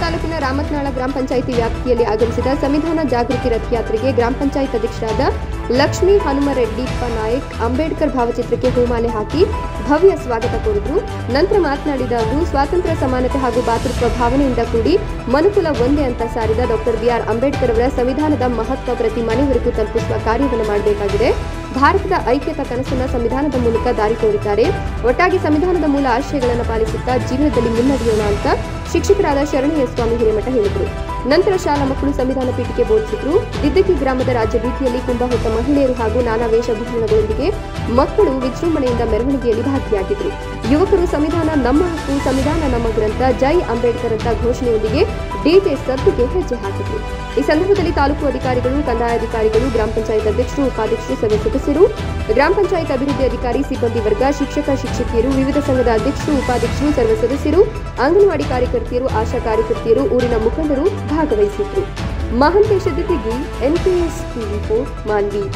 ತಾಲೂಕಿನ ರಾಮತ್ನಾಳ ಗ್ರಾಮ ಪಂಚಾಯಿತಿ ವ್ಯಾಪ್ತಿಯಲ್ಲಿ ಆಗಮಿಸಿದ ಸಂವಿಧಾನ ಜಾಗೃತಿ ರಥಯಾತ್ರೆಗೆ ಗ್ರಾಮ ಪಂಚಾಯತ್ ಅಧ್ಯಕ್ಷರಾದ ಲಕ್ಷ್ಮೀ ಹನುಮರೆಡ್ಡಿಪ್ಪ ನಾಯಕ್ ಅಂಬೇಡ್ಕರ್ ಭಾವಚಿತ್ರಕ್ಕೆ ಹೂಮಾಲೆ ಹಾಕಿ ಭವ್ಯ ಸ್ವಾಗತ ಕೋರಿದರು. ನಂತರ ಮಾತನಾಡಿದ ಅವರು, ಸ್ವಾತಂತ್ರ್ಯ, ಸಮಾನತೆ ಹಾಗೂ ಭಾತೃತ್ವ ಭಾವನೆಯಿಂದ ಕೂಡಿ ಮನುಕುಲ ಒಂದೇ ಅಂತ ಸಾರಿದ ಡಾಕ್ಟರ್ ಬಿಆರ್ ಅಂಬೇಡ್ಕರ್ ಅವರ ಸಂವಿಧಾನದ ಮಹತ್ವ ಪ್ರತಿ ಮನೆವರೆಗೂ ತಲುಪಿಸುವ ಕಾರ್ಯವನ್ನು ಮಾಡಬೇಕಾಗಿದೆ. ಭಾರತದ ಐಕ್ಯತಾ ಕನಸನ್ನ ಸಂವಿಧಾನದ ಮೂಲಕ ದಾರಿ ತೋರಿದ್ದಾರೆ. ಒಟ್ಟಾಗಿ ಸಂವಿಧಾನದ ಮೂಲ ಆಶಯಗಳನ್ನು ಪಾಲಿಸುತ್ತಾ ಜೀವನದಲ್ಲಿ ಮುನ್ನಡೆಯೋಣ ಅಂತ ಶಿಕ್ಷಕರಾದ ಶರಣಯ್ಯ ಸ್ವಾಮಿ ಹಿರೇಮಠ ಹೇಳಿದರು. ನಂತರ ಶಾಲಾ ಮಕ್ಕಳು ಸಂವಿಧಾನ ಪೀಠಕ್ಕೆ ಬೋಧಿಸಿದ್ರು. ದಿದ್ದಕಿ ಗ್ರಾಮದ ರಾಜ್ಯ ಬೀದಿಯಲ್ಲಿ ಕುಂಭ ಮಹಿಳೆಯರು ಹಾಗೂ ನಾನಾ ವೇಷಭೂಷಣಗಳೊಂದಿಗೆ ಮಕ್ಕಳು ವಿಜೃಂಭಣೆಯಿಂದ ಮೆರವಣಿಗೆಯಲ್ಲಿ ಭಾಗಿಯಾಗಿದ್ರು. ಯುವಕರು ಸಂವಿಧಾನ ನಮ್ಮ ಹಕ್ಕು, ಸಂವಿಧಾನ ನಮ್ಮ ಗ್ರಂಥ, ಜೈ ಅಂಬೇಡ್ಕರ್ ಅಂತ ಘೋಷಣೆಯೊಂದಿಗೆ ಡಿಜೆ ಸದ್ದಿಗೆ ಹೆಜ್ಜೆ ಹಾಕಿದ್ರು. ಈ ಸಂದರ್ಭದಲ್ಲಿ ತಾಲೂಕು ಅಧಿಕಾರಿಗಳು, ಕಂದಾಯ ಅಧಿಕಾರಿಗಳು, ಗ್ರಾಮ ಪಂಚಾಯತ್ ಅಧ್ಯಕ್ಷರು, ಉಪಾಧ್ಯಕ್ಷರು, ಸಭೆ ಸದಸ್ಯರು, ಗ್ರಾಮ ಪಂಚಾಯತ್ ಅಭಿವೃದ್ಧಿ ಅಧಿಕಾರಿ, ಸಿಬ್ಬಂದಿ ವರ್ಗ, ಶಿಕ್ಷಕ, ಶಿಕ್ಷಕಿಯರು, ವಿವಿಧ ಸಂಘದ ಅಧ್ಯಕ್ಷರು, ಉಪಾಧ್ಯಕ್ಷರು, ಸರ್ವ ಸದಸ್ಯರು, ಅಂಗನವಾಡಿ ಕಾರ್ಯಕರ್ತೆಯರು, ಆಶಾ ಕಾರ್ಯಕರ್ತೆಯರು, ಊರಿನ ಮುಖಂಡರು ಭಾಗವಹಿಸಿದ್ರು. ಮಹಂತೇಶ ಜೊತೆಗೆ ಎನ್ಪಿಎಸ್ ಟಿವಿ ಫೋರ್ ಮಾನ್ವಿ.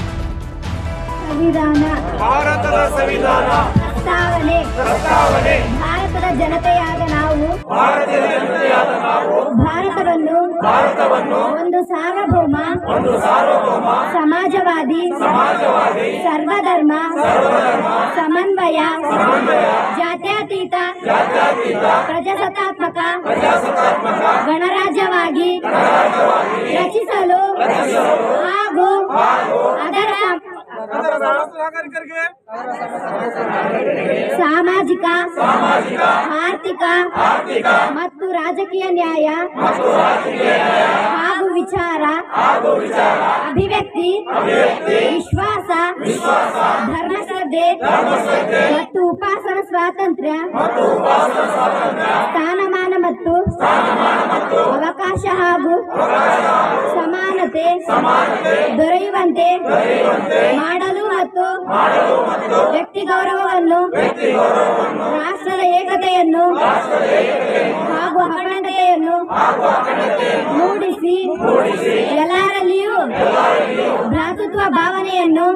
ಸಂವಿಧಾನ. ಭಾರತದ ಸಂವಿಧಾನ. ಪ್ರಸ್ತಾವನೆ. ಪ್ರಸ್ತಾವನೆ. ಭಾರತದ ಜನತೆಯಾದ ನಾವು. ಭಾರತದ ಜನತೆಯಾದ ನಾವು. ಭಾರತವನ್ನು. ಭಾರತವನ್ನು. ಒಂದು ಸಾರ್ವಭೌಮ. ಒಂದು ಸಾರ್ವಭೌಮ. ಸಮಾಜವಾದಿ. ಸಮಾಜವಾದಿ. ಸರ್ವಧರ್ಮ. ಸರ್ವಧರ್ಮ. ಸಮನ್ವಯ. ಸಮನ್ವಯ. ಜಾತ್ಯತೀತ ಪ್ರಜಾಸತ್ತಾತ್ಮಕ, ಗಣರಾಜ್ಯವಾಗಿ ರಚಿಸಲು ಹಾಗೂ ಅದರ ಸಾಮಾಜಿಕ, ಆರ್ಥಿಕ ಮತ್ತು ರಾಜಕೀಯ ನ್ಯಾಯ ಹಾಗೂ ವಿಚಾರ, ಅಭಿವ್ಯಕ್ತಿ, ವಿಶ್ವಾಸ ವಿಶ್ವಾಸ ಧರ್ಮಶ್ರದ್ಧೆ ಮತ್ತು ಉಪಾಸನ ಸ್ವಾತಂತ್ರ್ಯ ಸ್ಥಾನಮಾನ ಮತ್ತು ಅವಕಾಶ ಹಾಗೂ ಸಮಾನತೆ ದೊರೆಯುವಂತೆ ಮಾಡಲು ಮತ್ತು ವ್ಯಕ್ತಿ ಗೌರವವನ್ನು ರಾಷ್ಟ್ರದ ಏಕತೆಯನ್ನು ಹಾಗೂ ಅಖಂಡತೆಯನ್ನು ಮೂಡಿಸಿ ಎಲ್ಲರಲ್ಲಿಯೂ ಭ್ರಾತೃತ್ವ ಭಾವನೆಯನ್ನು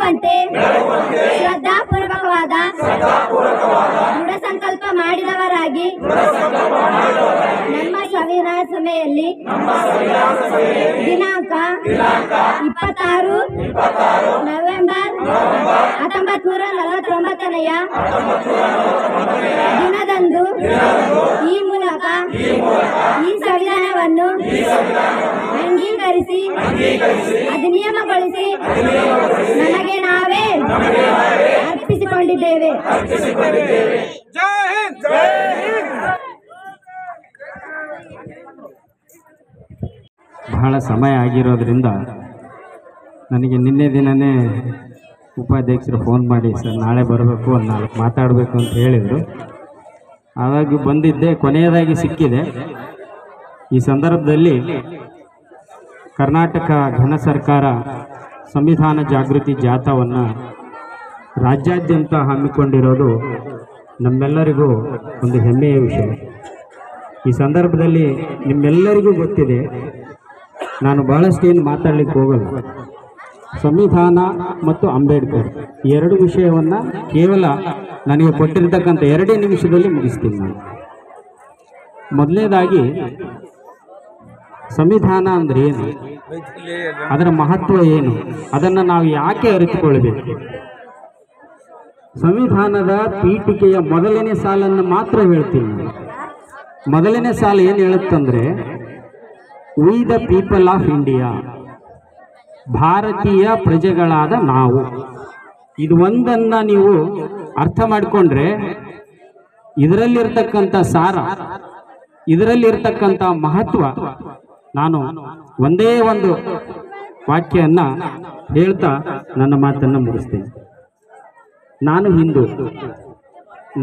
ಬೆಳಗುವಂತೆ ಶ್ರದ್ಧಾಪೂರ್ವಕವಾದ ದೃಢ ಸಂಕಲ್ಪ ಮಾಡಿದವರಾಗಿ ನಮ್ಮ ಸಂವಿಧಾನ ಸಭೆಯಲ್ಲಿ ದಿನಾಂಕ ಇಪ್ಪತ್ತಾರು ಹತ್ತೊಂಬತ್ ನೂರ ನಲವತ್ತೊಂಬತ್ತನೆಯ ದಿನದಂದು ದಿನದಂದು ಈ ಮೂಲಕ ಈ ಮೂಲಕ ಈ ಸಂವಿಧಾನವನ್ನು ಅಂಗೀಕರಿಸಿ ಅಂಗೀಕರಿಸಿ ಅಧಿನಿಯಮಗೊಳಿಸಿ ನನಗೆ ನಮಗೆ ನಾವೇ ಅರ್ಪಿಸಿಕೊಂಡಿದ್ದೇವೆ. ಅರ್ಪಿಸಿಕೊಂಡಿದ್ದೇವೆ ಜೈ ಹಿಂದ್ ಜೈ ಹಿಂದ್. ಬಹಳ ಸಮಯ ಆಗಿರೋದ್ರಿಂದ ನನಗೆ ನಿನ್ನೆ ದಿನವೇ ಉಪಾಧ್ಯಕ್ಷರು ಫೋನ್ ಮಾಡಿ, ಸರ್, ನಾಳೆ ಬರಬೇಕು, ಒಂದು ನಾಲ್ಕು ಮಾತಾಡಬೇಕು ಅಂತ ಹೇಳಿದರು. ಹಾಗಾಗಿ ಬಂದಿದ್ದೆ ಕೊನೆಯದಾಗಿ ಸಿಕ್ಕಿದೆ. ಈ ಸಂದರ್ಭದಲ್ಲಿ ಕರ್ನಾಟಕ ಘನ ಸರ್ಕಾರ ಸಂವಿಧಾನ ಜಾಗೃತಿ ಜಾಥಾವನ್ನು ರಾಜ್ಯಾದ್ಯಂತ ಹಮ್ಮಿಕೊಂಡಿರೋದು ನಮ್ಮೆಲ್ಲರಿಗೂ ಒಂದು ಹೆಮ್ಮೆಯ ವಿಷಯ. ಈ ಸಂದರ್ಭದಲ್ಲಿ ನಿಮ್ಮೆಲ್ಲರಿಗೂ ಗೊತ್ತಿದೆ, ನಾನು ಬಹಳಷ್ಟು ಏನು ಮಾತಾಡಲಿಕ್ಕೆ ಹೋಗಲ್ಲ. ಸಂವಿಧಾನ ಮತ್ತು ಅಂಬೇಡ್ಕರ್. ಎರಡು ವಿಷಯವನ್ನು ಕೇವಲ ನನಗೆ ಕೊಟ್ಟಿರ್ತಕ್ಕಂಥ ಎರಡೇ ನಿಮಿಷದಲ್ಲಿ ಮುಗಿಸ್ತೀನಿ ನಾನು. ಮೊದಲನೇದಾಗಿ, ಸಂವಿಧಾನ ಅಂದರೆ ಏನು? ಅದರ ಮಹತ್ವ ಏನು? ಅದನ್ನು ನಾವು ಯಾಕೆ ಅರಿತುಕೊಳ್ಬೇಕು? ಸಂವಿಧಾನದ ಪೀಠಿಕೆಯ ಮೊದಲನೇ ಸಾಲನ್ನು ಮಾತ್ರ ಹೇಳ್ತೀನಿ ಮೊದಲನೇ ಸಾಲ ಏನು ಹೇಳುತ್ತಂದರೆ we the people of India ಭಾರತೀಯ ಪ್ರಜೆಗಳಾದ ನಾವು. ಇದು ಒಂದನ್ನ ನೀವು ಅರ್ಥ ಮಾಡಿಕೊಂಡ್ರೆ ಇದರಲ್ಲಿರ್ತಕ್ಕಂಥ ಸಾರ, ಇದರಲ್ಲಿರ್ತಕ್ಕಂಥ ಮಹತ್ವ ನಾನು ಒಂದೇ ಒಂದು ವಾಕ್ಯನ್ನ ಹೇಳ್ತಾ ನನ್ನ ಮಾತನ್ನು ಮುಗಿಸ್ತೇನೆ. ನಾನು ಹಿಂದೂ,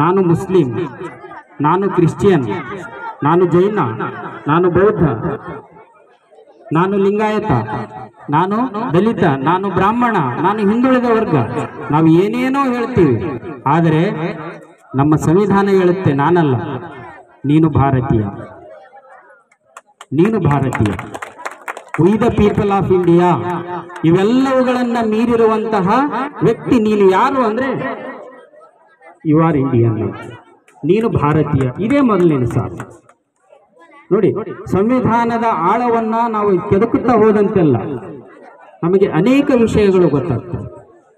ನಾನು ಮುಸ್ಲಿಂ, ನಾನು ಕ್ರಿಶ್ಚಿಯನ್, ನಾನು ಜೈನ, ನಾನು ಬೌದ್ಧ ನಾನು ಲಿಂಗಾಯತ, ನಾನು ದಲಿತ, ನಾನು ಬ್ರಾಹ್ಮಣ, ನಾನು ಹಿಂದುಳಿದ ವರ್ಗ. ನಾವು ಏನೇನೋ ಹೇಳ್ತೀವಿ, ಆದರೆ ನಮ್ಮ ಸಂವಿಧಾನ ಹೇಳುತ್ತೆ ನಾನಲ್ಲ. ನೀನು ಭಾರತೀಯ. ನೀನು ಭಾರತೀಯ. We the people of India ಇವೆಲ್ಲವುಗಳನ್ನ ಮೀರಿರುವಂತಹ ವ್ಯಕ್ತಿ ನೀನು ಯಾರು ಅಂದ್ರೆ? ಯು ಆರ್ ಇಂಡಿಯನ್ ನೀನು ಭಾರತೀಯ. ಇದೇ ಮೊದಲಿನ ಸಾಲು ನೋಡಿ, ಸಂವಿಧಾನದ ಆಳವನ್ನ ನಾವು ಕೆದಕುತ್ತಾ ಹೋದಂತೆಲ್ಲ ನಮಗೆ ಅನೇಕ ವಿಷಯಗಳು ಗೊತ್ತಾಗ್ತವೆ.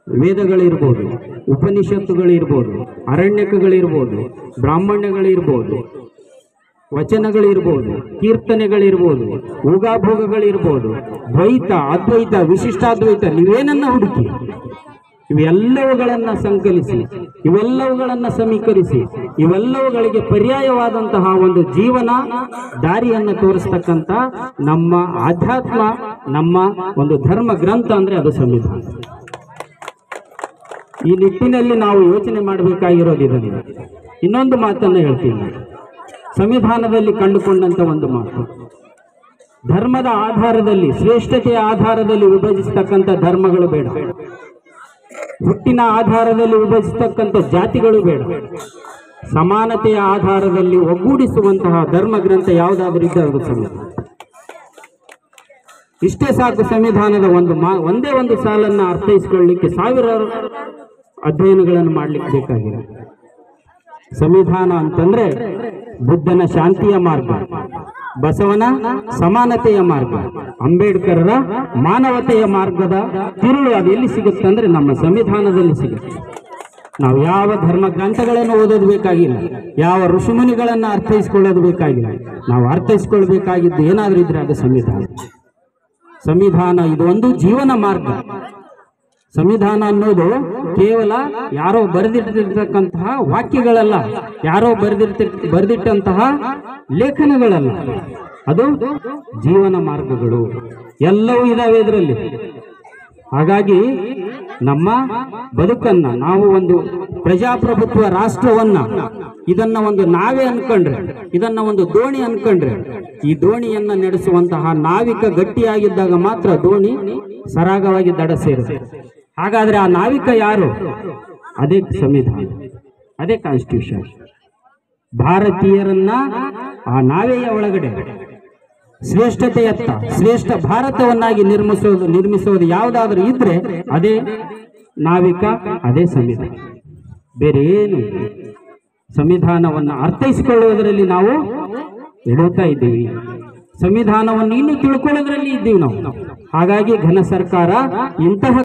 ವೇದಗಳಿರ್ಬೋದು, ಉಪನಿಷತ್ತುಗಳಿರ್ಬೋದು, ಅರಣ್ಯಕಗಳಿರ್ಬೋದು, ಬ್ರಾಹ್ಮಣ್ಯಗಳಿರ್ಬೋದು, ವಚನಗಳಿರ್ಬೋದು, ಕೀರ್ತನೆಗಳಿರ್ಬೋದು ಊಗಾಭೋಗಗಳಿರ್ಬೋದು ದ್ವೈತ, ಅದ್ವೈತ, ವಿಶಿಷ್ಟಾದ್ವೈತ, ನೀವೇನನ್ನ ಹುಡುಕಿ? ಇವೆಲ್ಲವುಗಳನ್ನ ಸಂಕಲಿಸಿ, ಇವೆಲ್ಲವುಗಳನ್ನ ಸಮೀಕರಿಸಿ, ಇವೆಲ್ಲವುಗಳಿಗೆ ಪರ್ಯಾಯವಾದಂತಹ ಒಂದು ಜೀವನ ದಾರಿಯನ್ನು ತೋರಿಸ್ತಕ್ಕಂಥ ನಮ್ಮ ಆಧ್ಯಾತ್ಮ, ನಮ್ಮ ಒಂದು ಧರ್ಮ ಗ್ರಂಥ ಅಂದ್ರೆ ಅದು ಸಂವಿಧಾನ. ಈ ನಿಟ್ಟಿನಲ್ಲಿ ನಾವು ಯೋಚನೆ ಮಾಡಬೇಕಾಗಿರೋದು ಇದನ್ನು ಇನ್ನೊಂದು ಮಾತನ್ನು ಹೇಳ್ತೀನಿ. ಸಂವಿಧಾನದಲ್ಲಿ ಕಂಡುಕೊಂಡಂತ ಒಂದು ಮಾತು. ಧರ್ಮದ ಆಧಾರದಲ್ಲಿ, ಶ್ರೇಷ್ಠತೆಯ ಆಧಾರದಲ್ಲಿ ವಿಭಜಿಸ್ತಕ್ಕಂಥ ಧರ್ಮಗಳು ಬೇಡ. ಹುಟ್ಟಿನ ಆಧಾರದಲ್ಲಿ ವಿಭಜಿಸತಕ್ಕಂಥ ಜಾತಿಗಳು ಬೇಡ. ಸಮಾನತೆಯ ಆಧಾರದಲ್ಲಿ ಒಗ್ಗೂಡಿಸುವಂತಹ ಧರ್ಮ ಗ್ರಂಥ ಯಾವುದಾದ್ರೂ ಇದ್ದ ಅದು ಸಂವಿಧಾನ ಇಷ್ಟೇ ಸಾಕು ಸಂವಿಧಾನದ ಒಂದು ಮಾ, ಒಂದೇ ಒಂದು ಸಾಲನ್ನು ಅರ್ಥೈಸಿಕೊಳ್ಳಲಿಕ್ಕೆ ಸಾವಿರಾರು ಅಧ್ಯಯನಗಳನ್ನು ಮಾಡಲಿಕ್ಕೆ ಬೇಕಾಗಿದೆ. ಸಂವಿಧಾನ ಅಂತಂದ್ರೆ ಬುದ್ಧನ ಶಾಂತಿಯ ಮಾರ್ಗ. ಬಸವನ ಸಮಾನತೆಯ ಮಾರ್ಗ. ಅಂಬೇಡ್ಕರರ ಮಾನವತೆಯ ಮಾರ್ಗದ ತಿರುಳು ಅದು ಎಲ್ಲಿ ಸಿಗುತ್ತೆ ಅಂದರೆ ನಮ್ಮ ಸಂವಿಧಾನದಲ್ಲಿ ಸಿಗುತ್ತೆ. ನಾವು ಯಾವ ಧರ್ಮ ಗ್ರಂಥಗಳನ್ನು ಓದೋದು ಬೇಕಾಗಿಲ್ಲ, ಯಾವ ಋಷಿಮುನಿಗಳನ್ನು ಅರ್ಥೈಸ್ಕೊಳ್ಳೋದು ಬೇಕಾಗಿಲ್ಲ, ನಾವು ಅರ್ಥೈಸ್ಕೊಳ್ಬೇಕಾಗಿದ್ದು ಏನಾದರೂ ಇದ್ರೆ ಅದು ಸಂವಿಧಾನ. ಸಂವಿಧಾನ ಇದು ಒಂದು ಜೀವನ ಮಾರ್ಗ. ಸಂವಿಧಾನ ಅನ್ನೋದು ಕೇವಲ ಯಾರೋ ಬರೆದಿಟ್ಟಿರ್ತಕ್ಕಂತಹ ವಾಕ್ಯಗಳಲ್ಲ, ಯಾರೋ ಬರೆದಿರ್ತಿ ಬರೆದಿಟ್ಟಂತಹ ಲೇಖನಗಳಲ್ಲ. ಅದು ಜೀವನ ಮಾರ್ಗಗಳು. ಎಲ್ಲವೂ ಇದಾವೆ ಇದರಲ್ಲಿ. ಹಾಗಾಗಿ ನಮ್ಮ ಬದುಕನ್ನ, ನಾವು ಒಂದು ಪ್ರಜಾಪ್ರಭುತ್ವ ರಾಷ್ಟ್ರವನ್ನ, ಇದನ್ನ ಒಂದು ನಾವೇ ಅನ್ಕೊಂಡ್ರೆ, ಇದನ್ನ ಒಂದು ದೋಣಿ ಅನ್ಕೊಂಡ್ರೆ, ಈ ದೋಣಿಯನ್ನ ನಡೆಸುವಂತಹ ನಾವಿಕ ಗಟ್ಟಿಯಾಗಿದ್ದಾಗ ಮಾತ್ರ ದೋಣಿ ಸರಾಗವಾಗಿ ದಡ ಸೇರುತ್ತೆ. ಹಾಗಾದ್ರೆ ಆ ನಾವಿಕ ಯಾರು? ಅದೇ ಸಂವಿಧಾನ. ಅದೇ ಕಾನ್ಸ್ಟಿಟ್ಯೂಷನ್ ಭಾರತೀಯರನ್ನ ಆ ನಾವೆಯ ಒಳಗಡೆ ಶ್ರೇಷ್ಠತೆಯತ್ತ, ಶ್ರೇಷ್ಠ ಭಾರತವನ್ನಾಗಿ ನಿರ್ಮಿಸೋದು ನಿರ್ಮಿಸೋದು ಯಾವುದಾದ್ರೂ ಇದ್ರೆ ಅದೇ ನಾವಿಕ, ಅದೇ ಸಂವಿಧಾನ. ಬೇರೆ ಏನು. ಸಂವಿಧಾನವನ್ನು ಅರ್ಥೈಸಿಕೊಳ್ಳುವುದರಲ್ಲಿ ನಾವು ಎಡುತ್ತಾ ಇದ್ದೀವಿ. ಸಂವಿಧಾನವನ್ನು ಇನ್ನೂ ತಿಳ್ಕೊಳ್ಳೋದ್ರಲ್ಲಿ ಇದ್ದೀವಿ ನಾವು. ಹಾಗಾಗಿ ಘನ ಸರ್ಕಾರ ಇಂತಹ